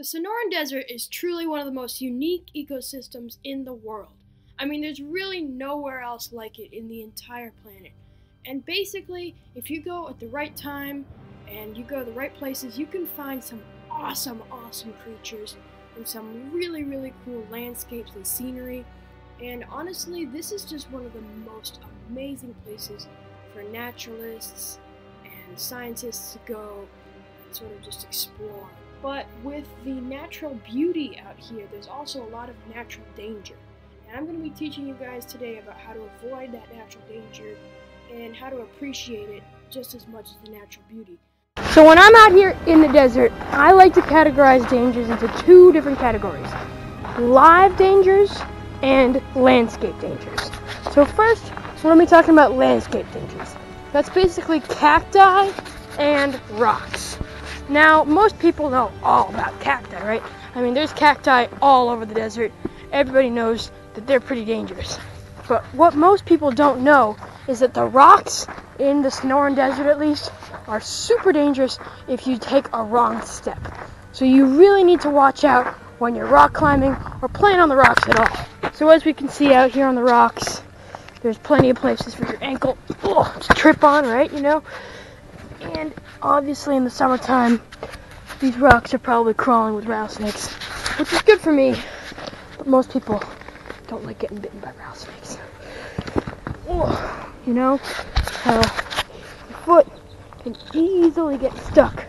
The Sonoran Desert is truly one of the most unique ecosystems in the world. I mean, there's really nowhere else like it in the entire planet. And basically, if you go at the right time and you go to the right places, you can find some awesome, awesome creatures and some really, really cool landscapes and scenery. And honestly, this is just one of the most amazing places for naturalists and scientists to go and sort of just explore. But with the natural beauty out here, there's also a lot of natural danger. And I'm going to be teaching you guys today about how to avoid that natural danger and how to appreciate it just as much as the natural beauty. So when I'm out here in the desert, I like to categorize dangers into two different categories. Live dangers and landscape dangers. So first, we're going to be talking about landscape dangers. That's basically cacti and rocks. Now, most people know all about cacti, right? I mean, there's cacti all over the desert. Everybody knows that they're pretty dangerous. But what most people don't know is that the rocks in the Sonoran Desert, at least, are super dangerous if you take a wrong step. So you really need to watch out when you're rock climbing or playing on the rocks at all. So as we can see out here on the rocks, there's plenty of places for your ankle oh, to trip on, right? You know, and obviously in the summertime, these rocks are probably crawling with rattlesnakes, which is good for me. But most people don't like getting bitten by rattlesnakes. You know how your foot can easily get stuck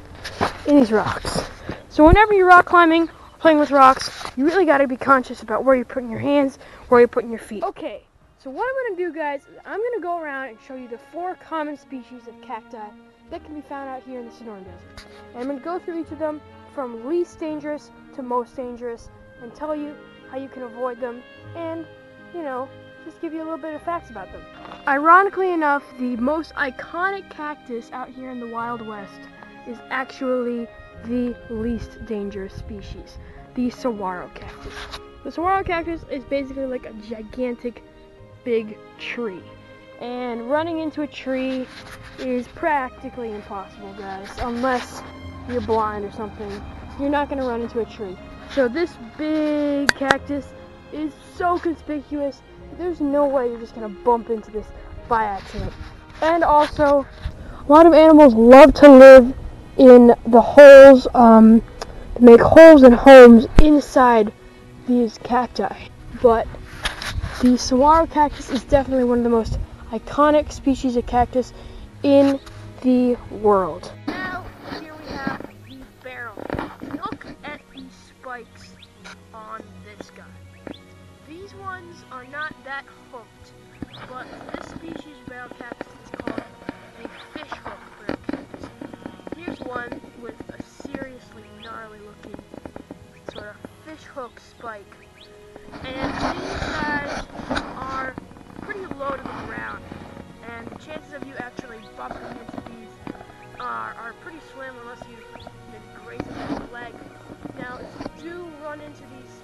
in these rocks. So whenever you're rock climbing, playing with rocks, you really got to be conscious about where you're putting your hands, where you're putting your feet. Okay, so what I'm going to do, guys, is I'm going to go around and show you the four common species of cacti that can be found out here in the Sonoran Desert. And I'm going to go through each of them from least dangerous to most dangerous and tell you how you can avoid them and, you know, just give you a little bit of facts about them. Ironically enough, the most iconic cactus out here in the Wild West is actually the least dangerous species, the saguaro cactus. The saguaro cactus is basically like a gigantic big tree and running into a tree is practically impossible, guys, unless you're blind or something. You're not going to run into a tree. So this big cactus is so conspicuous. There's no way you're just going to bump into this by accident. And also, a lot of animals love to live in the holes, um, make holes in homes inside these cacti. But the saguaro cactus is definitely one of the most iconic species of cactus in the world. Now, here we have the barrel. Look at these spikes on this guy. These ones are not that hooked, but this species of barrel cactus is called a fish hook barrel cactus. Here's one with a seriously gnarly looking sort of fish hook spike. And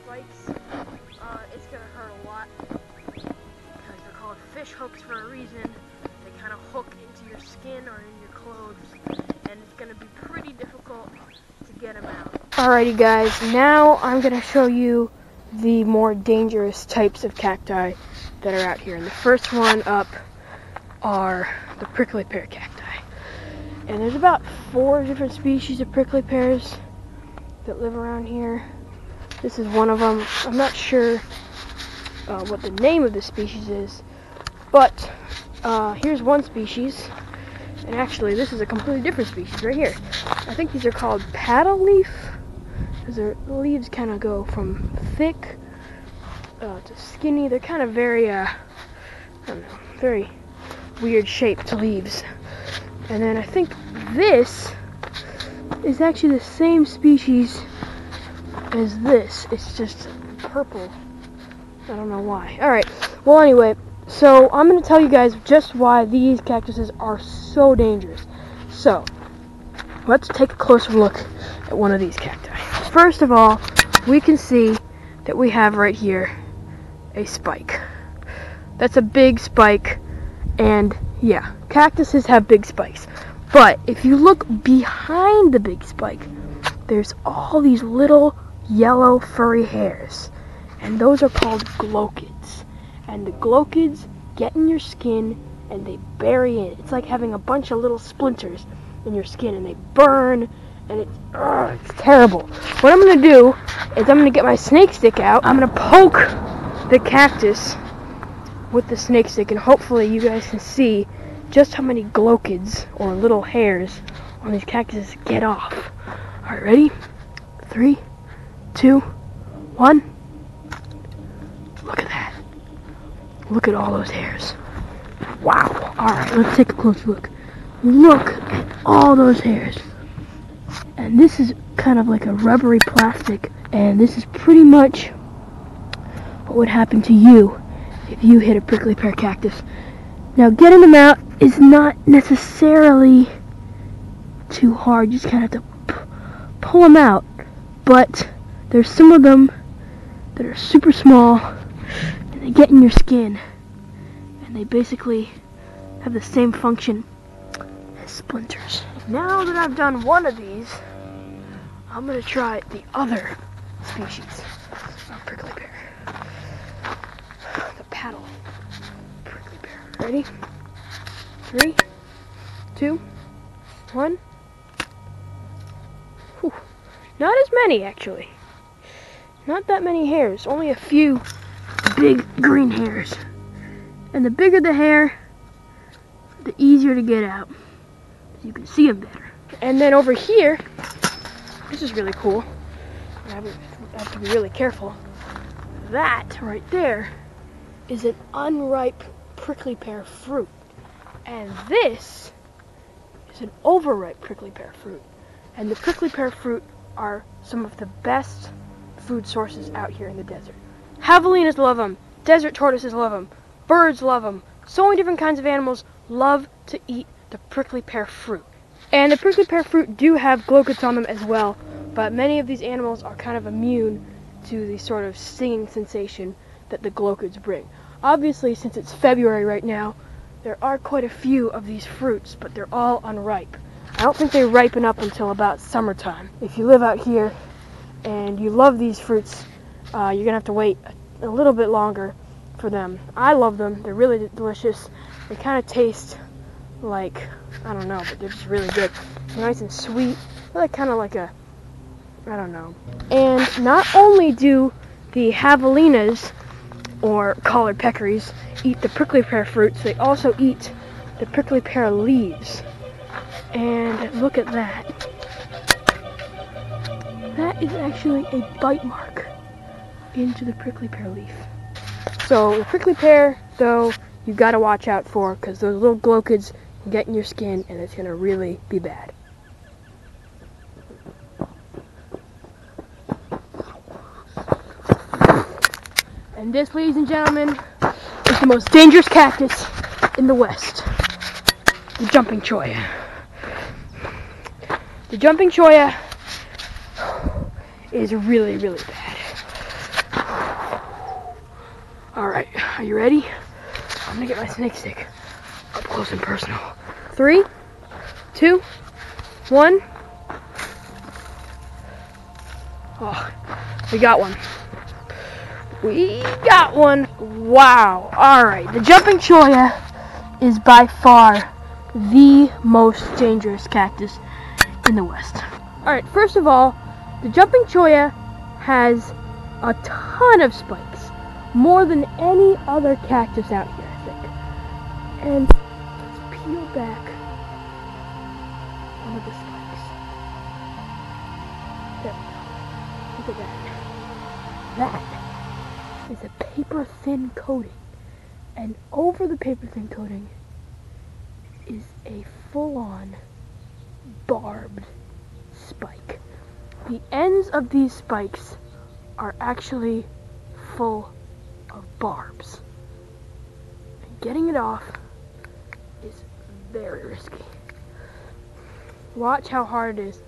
spikes, uh, it's to hurt a lot, because they're called fish hooks for a reason. They kind of hook into your skin or in your clothes, and it's to be pretty difficult to get them out. Alrighty guys, now I'm to show you the more dangerous types of cacti that are out here. And the first one up are the prickly pear cacti. And there's about four different species of prickly pears that live around here. This is one of them. I'm not sure uh, what the name of the species is, but uh, here's one species. And actually, this is a completely different species right here. I think these are called paddle leaf, because their leaves kind of go from thick uh, to skinny. They're kind of very, uh, I don't know, very weird shaped leaves. And then I think this is actually the same species as this. It's just purple. I don't know why. Alright, well anyway, so I'm going to tell you guys just why these cactuses are so dangerous. So, let's take a closer look at one of these cacti. First of all, we can see that we have right here a spike. That's a big spike, and yeah, cactuses have big spikes. But if you look behind the big spike, there's all these little yellow furry hairs. And those are called glochids. And the glochids get in your skin and they bury in. It's like having a bunch of little splinters in your skin and they burn and it's, ugh, it's terrible. What I'm gonna do is I'm gonna get my snake stick out. I'm gonna poke the cactus with the snake stick and hopefully you guys can see just how many glochids or little hairs on these cactuses get off. Alright, ready? Three, two, one. Look at that. Look at all those hairs. Wow. Alright, let's take a close look. Look at all those hairs. And this is kind of like a rubbery plastic. And this is pretty much what would happen to you if you hit a prickly pear cactus. Now, getting them out is not necessarily too hard. You just kind of have to pull them out. But there's some of them that are super small and they get in your skin and they basically have the same function as splinters. Now that I've done one of these, I'm gonna try the other species of prickly pear. The paddle prickly pear. Ready? Three, two, one. Whew. Not as many, actually. Not that many hairs. Only a few big green hairs. And the bigger the hair, the easier to get out. You can see them better. And then over here, this is really cool. I have to be really careful. That right there is an unripe prickly pear fruit. And this is an overripe prickly pear fruit. And the prickly pear fruit are some of the best food sources out here in the desert. Javelinas love them. Desert tortoises love them. Birds love them. So many different kinds of animals love to eat the prickly pear fruit. And the prickly pear fruit do have glochids on them as well, but many of these animals are kind of immune to the sort of stinging sensation that the glochids bring. Obviously, since it's February right now, there are quite a few of these fruits, but they're all unripe. I don't think they ripen up until about summertime. If you live out here and you love these fruits, uh, you're gonna have to wait a, a little bit longer for them. I love them. They're really delicious. They kind of taste like I don't know, but they're just really good. They're nice and sweet. They're like kind of like a I don't know. And not only do the javelinas or collared peccaries eat the prickly pear fruits, they also eat the prickly pear leaves. And look at that. That is actually a bite mark into the prickly pear leaf. So the prickly pear, though, you gotta watch out for because those little glochids can get in your skin and it's gonna really be bad. And this, ladies and gentlemen, is the most dangerous cactus in the West. The jumping cholla. The jumping cholla is really, really bad. Alright, are you ready? I'm gonna get my snake stick up close and personal. Three, two, one. Oh, we got one. We got one. Wow. Alright, the jumping cholla is by far the most dangerous cactus in the West. Alright, first of all, the jumping cholla has a ton of spikes. More than any other cactus out here, I think. And let's peel back one of the spikes. There we go. Look at that. That is a paper thin coating. And over the paper thin coating is a full on barbed spike. The ends of these spikes are actually full of barbs. And getting it off is very risky. Watch how hard it is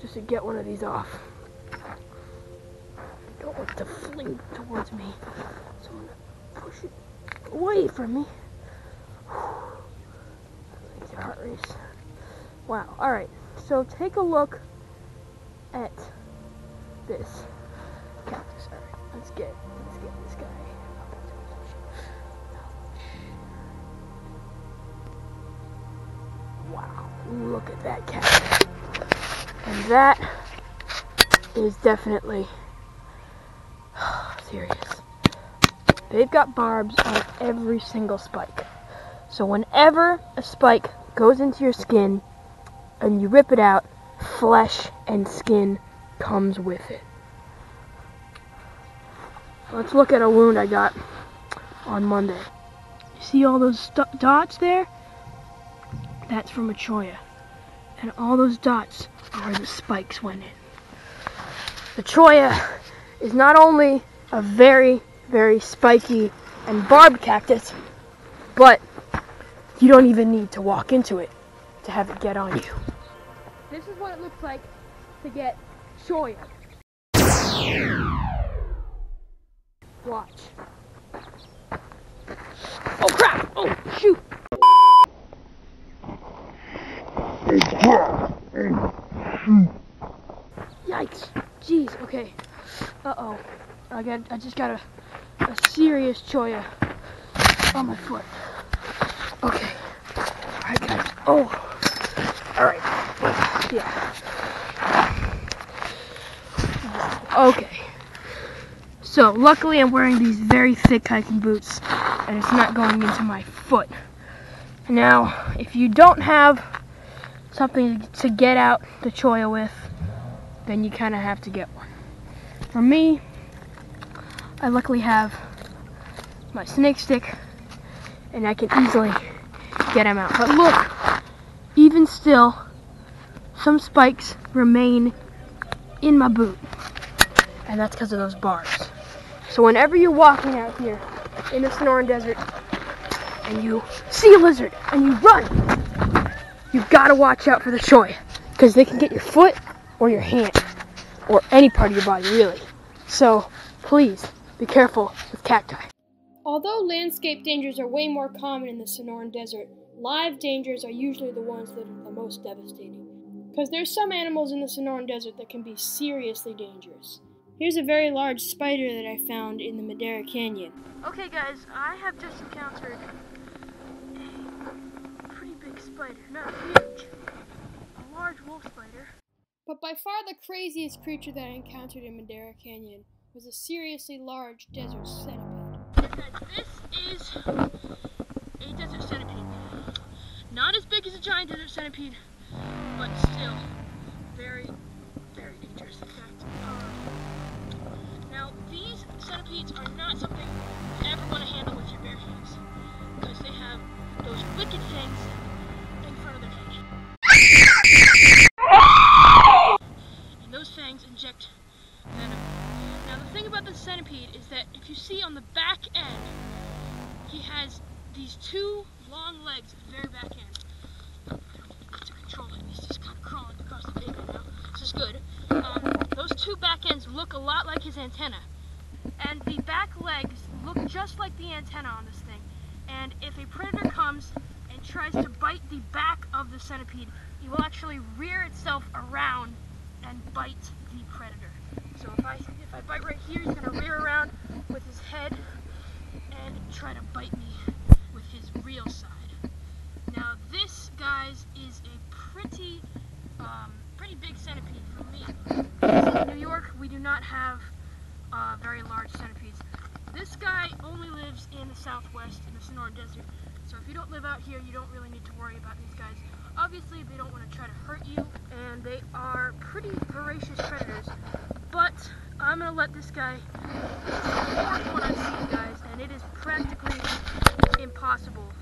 just to get one of these off. I don't want to fling towards me. So I'm gonna push it away from me. Heart race. Wow. Alright. So take a look at this cactus. All right, let's get let's get this guy. Wow, look at that cactus. And that is definitely serious. They've got barbs on every single spike. So whenever a spike goes into your skin and you rip it out, flesh and skin comes with it. Let's look at a wound I got on Monday. You see all those dots there? That's from a cholla. And all those dots are where the spikes went in. The cholla is not only a very, very spiky and barbed cactus, but you don't even need to walk into it to have it get on you. This is what it looks like to get cholla. Watch. Oh crap! Oh shoot! Yikes! Jeez. Okay. Uh oh. I got. I just got a a serious cholla on my foot. Okay. Alright, guys. Oh. Yeah. Okay. So, luckily I'm wearing these very thick hiking boots, and it's not going into my foot. Now, if you don't have something to get out the cholla with, then you kind of have to get one. For me, I luckily have my snake stick, and I can easily get him out. But look, even still, some spikes remain in my boot. And that's because of those bars. So whenever you're walking out here in the Sonoran Desert and you see a lizard and you run, you've gotta watch out for the cholla because they can get your foot or your hand or any part of your body really. So please be careful with cacti. Although landscape dangers are way more common in the Sonoran Desert, live dangers are usually the ones that are the most devastating. Because there's some animals in the Sonoran Desert that can be seriously dangerous. Here's a very large spider that I found in the Madera Canyon. Okay guys, I have just encountered a pretty big spider. Not huge, a large wolf spider. But by far the craziest creature that I encountered in Madera Canyon was a seriously large desert centipede this is a desert centipede. Not as big as a giant desert centipede, but still very, very dangerous. In fact, um, now these centipedes are not something you ever want to handle with your bare hands because they have those wicked fangs in front of their head. And those fangs inject venom Now the thing about the centipede is that if you see on the back end, he has these two long legs at the very back end. I don't need to control it. He's just kind of crawling across the paper now. This is good. Um, those two back ends look a lot like his antenna. And the back legs look just like the antenna on this thing. And if a predator comes and tries to bite the back of the centipede, it will actually rear itself around and bite the predator. So if I if I bite right here, he's gonna rear around with his head and try to bite me with his real side. Now this, guys, is a pretty um, pretty big centipede for me. In New York, we do not have uh, very large centipedes. This guy only lives in the southwest, in the Sonoran Desert. So if you don't live out here, you don't really need to worry about these guys. Obviously, they don't want to try to hurt you, and they are pretty voracious predators. But I'm gonna let this guy. This is the fourth one I've seen, guys, and it is practically impossible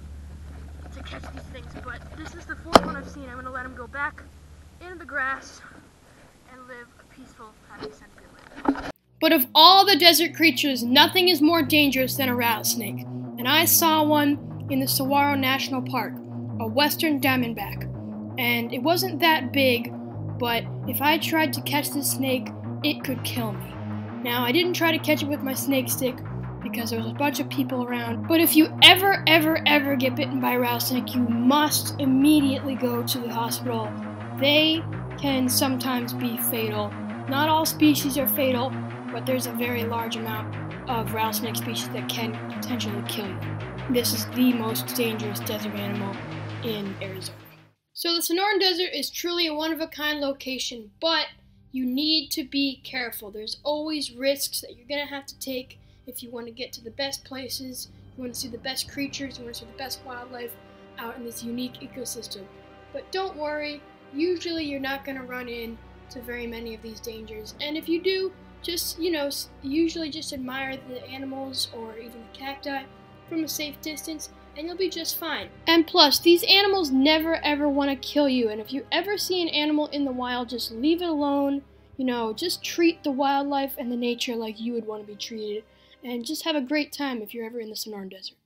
to catch these things. But this is the fourth seen. I'm gonna let him go back into the grass and live a peaceful, happy life. But of all the desert creatures, nothing is more dangerous than a rattlesnake. And I saw one in the Saguaro National Park, a western diamondback. And it wasn't that big, but if I tried to catch this snake, it could kill me. Now, I didn't try to catch it with my snake stick because there was a bunch of people around, but if you ever, ever, ever get bitten by a rattlesnake, you must immediately go to the hospital. They can sometimes be fatal, Not all species are fatal, but there's a very large amount of rattlesnake species that can potentially kill you. This is the most dangerous desert animal in Arizona. So the Sonoran Desert is truly a one-of-a-kind location, but you need to be careful. There's always risks that you're going to have to take if you want to get to the best places, you want to see the best creatures, you want to see the best wildlife out in this unique ecosystem. But don't worry, usually you're not going to run into very many of these dangers. And if you do, just, you know, usually just admire the animals or even the cacti from a safe distance and you'll be just fine. And plus, these animals never ever want to kill you, and if you ever see an animal in the wild, just leave it alone. You know, just treat the wildlife and the nature like you would want to be treated, and just have a great time if you're ever in the Sonoran Desert.